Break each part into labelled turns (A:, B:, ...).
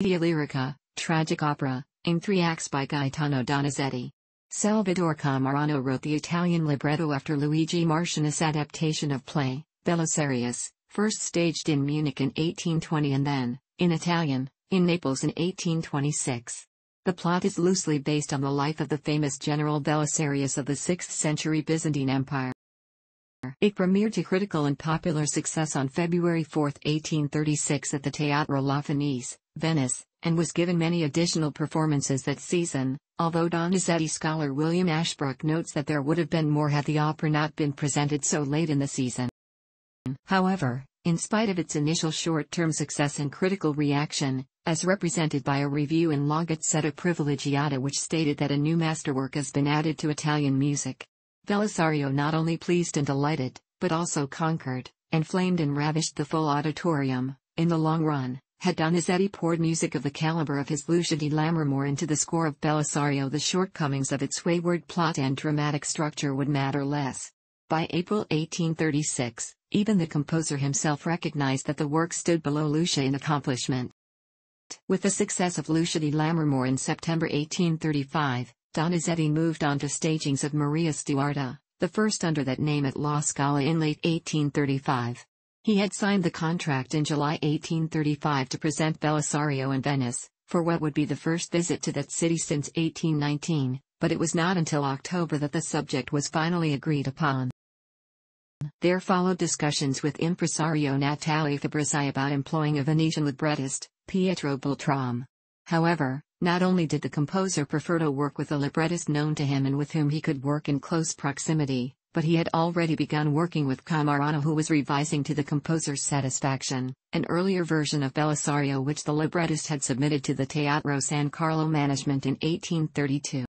A: lirica, tragic opera, in three acts by Gaetano Donizetti. Salvadore Cammarano wrote the Italian libretto after Luigi Marchionni's adaptation of play, Belisarius, first staged in Munich in 1820 and then, in Italian, in Naples in 1826. The plot is loosely based on the life of the famous general Belisarius of the 6th century Byzantine Empire. It premiered to critical and popular success on February 4, 1836 at the Teatro La Fenice, Venice, and was given many additional performances that season, although Donizetti scholar William Ashbrook notes that there would have been more had the opera not been presented so late in the season. However, in spite of its initial short-term success and critical reaction, as represented by a review in La Gazzetta Privilegiata which stated that a new masterwork has been added to Italian music. Belisario not only pleased and delighted, but also conquered, and flamed and ravished the full auditorium. In the long run, had Donizetti poured music of the caliber of his Lucia di Lammermoor into the score of Belisario the shortcomings of its wayward plot and dramatic structure would matter less. By April 1836, even the composer himself recognized that the work stood below Lucia in accomplishment. With the success of Lucia di Lammermoor in September 1835, Donizetti moved on to stagings of Maria Stuarda, the first under that name at La Scala in late 1835. He had signed the contract in July 1835 to present Belisario in Venice, for what would be the first visit to that city since 1819, but it was not until October that the subject was finally agreed upon. There followed discussions with impresario Natale Fabrizi about employing a Venetian librettist, Pietro Beltrame. However, not only did the composer prefer to work with a librettist known to him and with whom he could work in close proximity, but he had already begun working with Cammarano who was revising to the composer's satisfaction, an earlier version of Belisario which the librettist had submitted to the Teatro San Carlo management in 1832.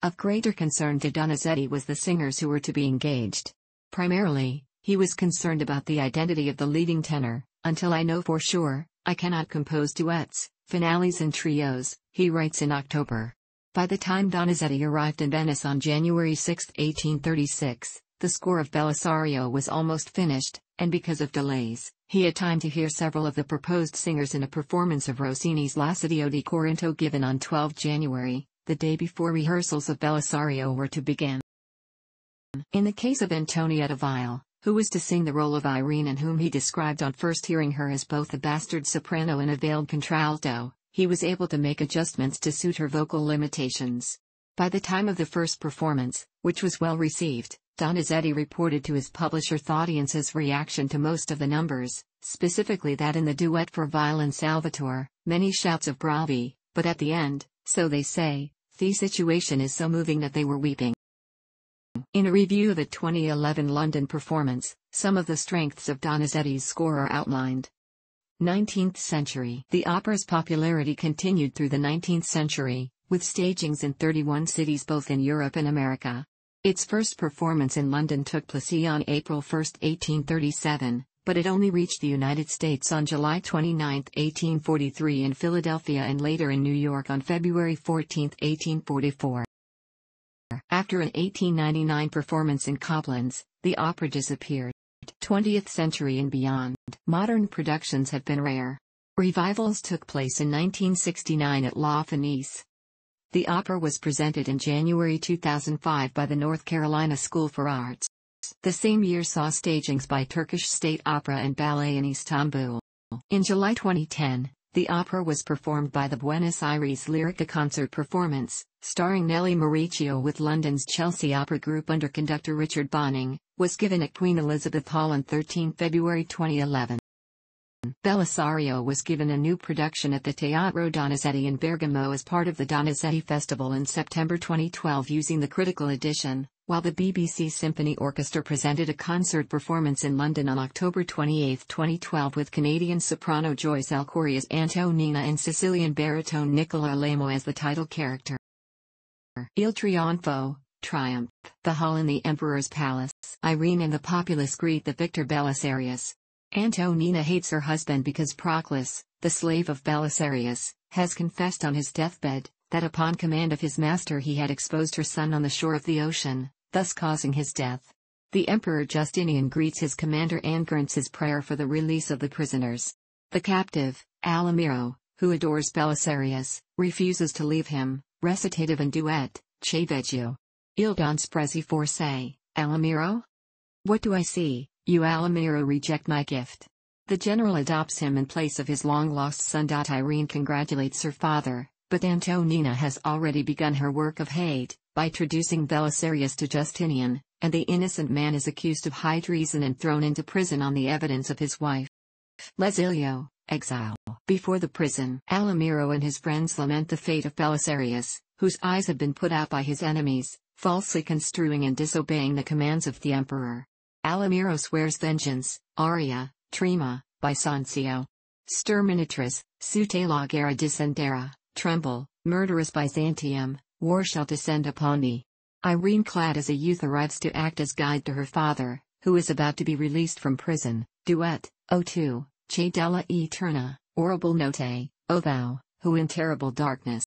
A: Of greater concern to Donizetti was the singers who were to be engaged. Primarily, he was concerned about the identity of the leading tenor, until I know for sure, I cannot compose duets, finales and trios, he writes in October. By the time Donizetti arrived in Venice on January 6, 1836, the score of Belisario was almost finished, and because of delays, he had time to hear several of the proposed singers in a performance of Rossini's L'Assedio di Corinto given on 12 January, the day before rehearsals of Belisario were to begin. In the case of Antonietta Vial, who was to sing the role of Irene and whom he described on first hearing her as both a bastard soprano and a veiled contralto, he was able to make adjustments to suit her vocal limitations. By the time of the first performance, which was well received, Donizetti reported to his publisher the audience's reaction to most of the numbers, specifically that in the duet for violin Salvatore, many shouts of bravi, but at the end, so they say, the situation is so moving that they were weeping. In a review of the 2011 London performance, some of the strengths of Donizetti's score are outlined. 19th century The opera's popularity continued through the 19th century, with stagings in 31 cities both in Europe and America. Its first performance in London took place on April 1, 1837, but it only reached the United States on July 29, 1843 in Philadelphia and later in New York on February 14, 1844. After an 1899 performance in Coblenz, the opera disappeared. 20th century and beyond, modern productions have been rare. Revivals took place in 1969 at La Fenice. The opera was presented in January 2005 by the North Carolina School for Arts. The same year saw stagings by Turkish State Opera and Ballet in Istanbul. In July 2010, the opera was performed by the Buenos Aires Lyrica concert performance, starring Nelly Miricioiu with London's Chelsea Opera Group under conductor Richard Bonynge, was given at Queen Elizabeth Hall on 13 February 2011. Belisario was given a new production at the Teatro Donizetti in Bergamo as part of the Donizetti Festival in September 2012 using the critical edition, while the BBC Symphony Orchestra presented a concert performance in London on October 28, 2012 with Canadian soprano Joyce El-Khoury as Antonina and Sicilian baritone Nicola Alaimo as the title character. Il Trionfo, Triumph, the hall in the Emperor's Palace, Irene and the populace greet the victor Belisarius. Antonina hates her husband because Proclus, the slave of Belisarius, has confessed on his deathbed, that upon command of his master he had exposed her son on the shore of the ocean, thus causing his death. The Emperor Justinian greets his commander and grants his prayer for the release of the prisoners. The captive, Alamiro, who adores Belisarius, refuses to leave him, recitative and duet, Che veggio. Il don sprezzi forse, Alamiro? What do I see, you Alamiro reject my gift. The general adopts him in place of his long-lost son. Irene congratulates her father, but Antonina has already begun her work of hate, by traducing Belisarius to Justinian, and the innocent man is accused of high treason and thrown into prison on the evidence of his wife. L'esilio, exile. Before the prison, Alamiro and his friends lament the fate of Belisarius, whose eyes have been put out by his enemies, falsely construing and disobeying the commands of the emperor. Alamiro swears vengeance, aria, trema, Bisanzio. Sterminatrice, sute la guerra discenderà, tremble, murderous Byzantium, war shall descend upon thee. Irene clad as a youth arrives to act as guide to her father, who is about to be released from prison. Duet, O2, Che della Eterna, Orable Note, O thou, who in terrible darkness.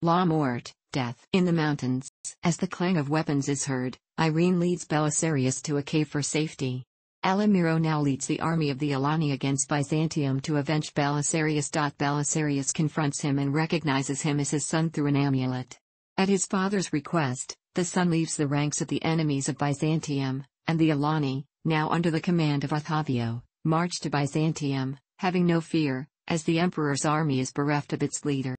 A: La Mort, Death. In the mountains, as the clang of weapons is heard, Irene leads Belisarius to a cave for safety. Alamiro now leads the army of the Alani against Byzantium to avenge Belisarius. Belisarius confronts him and recognizes him as his son through an amulet. At his father's request, the son leaves the ranks of the enemies of Byzantium, and the Alani, now under the command of Ottavio, march to Byzantium, having no fear, as the emperor's army is bereft of its leader.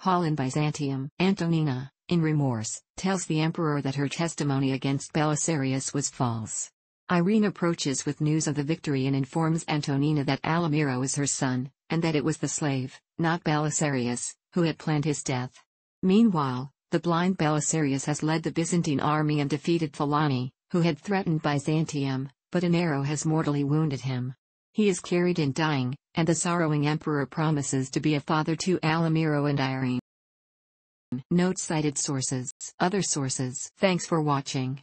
A: Hall in Byzantium, Antonina, in remorse, tells the emperor that her testimony against Belisarius was false. Irene approaches with news of the victory and informs Antonina that Alamiro is her son, and that it was the slave, not Belisarius, who had planned his death. Meanwhile, the blind Belisarius has led the Byzantine army and defeated the Alani, who had threatened Byzantium, but an arrow has mortally wounded him. He is carried in dying, and the sorrowing emperor promises to be a father to Alamiro and Irene. Note cited sources. Other sources. Thanks for watching.